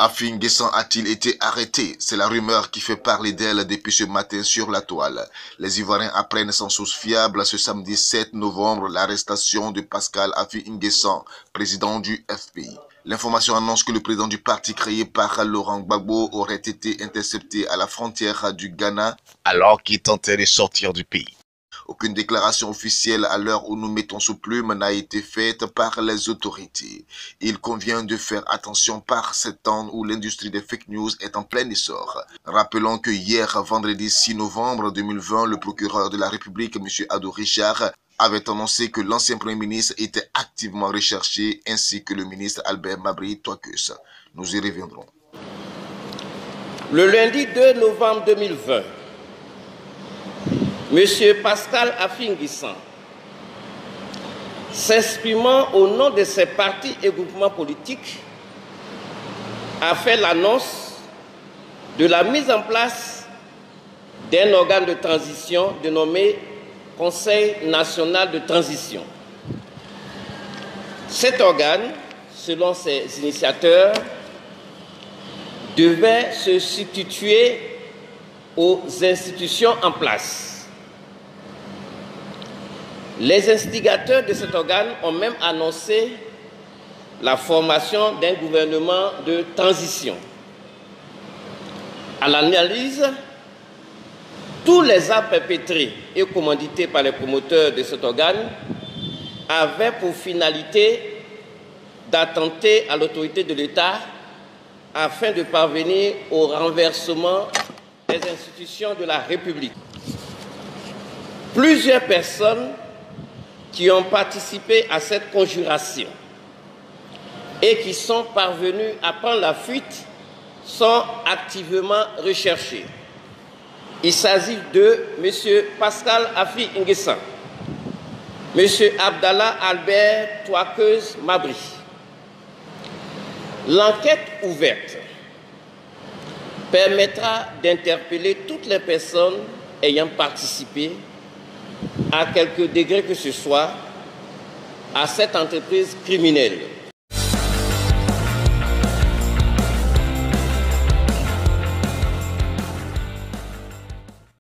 Afin Guessan a-t-il été arrêté? C'est la rumeur qui fait parler d'elle depuis ce matin sur la toile. Les Ivoiriens apprennent sans source fiable ce samedi 7 novembre l'arrestation de Pascal Afi Nguessan, président du FPI. L'information annonce que le président du parti créé par Laurent Gbagbo aurait été intercepté à la frontière du Ghana alors qu'il tentait de sortir du pays. Aucune déclaration officielle à l'heure où nous mettons sous plume n'a été faite par les autorités. Il convient de faire attention par ces temps où l'industrie des fake news est en plein essor. Rappelons que hier, vendredi 6 novembre 2020, le procureur de la République, M. Ado Richard, avait annoncé que l'ancien Premier ministre était activement recherché ainsi que le ministre Albert Mabri Toakus. Nous y reviendrons. Le lundi 2 novembre 2020, M. Pascal Afinguissan, s'exprimant au nom de ses partis et groupements politiques, a fait l'annonce de la mise en place d'un organe de transition dénommé Conseil national de transition. Cet organe, selon ses initiateurs, devait se substituer aux institutions en place. Les instigateurs de cet organe ont même annoncé la formation d'un gouvernement de transition. À l'analyse, tous les actes perpétrés et commandités par les promoteurs de cet organe avaient pour finalité d'attenter à l'autorité de l'État afin de parvenir au renversement des institutions de la République. Plusieurs personnes qui ont participé à cette conjuration et qui sont parvenus à prendre la fuite sont activement recherchés. Il s'agit de M. Pascal Afi Nguessan, M. Abdallah Albert Toakeuse Mabri. L'enquête ouverte permettra d'interpeller toutes les personnes ayant participé à quelque degré que ce soit à cette entreprise criminelle.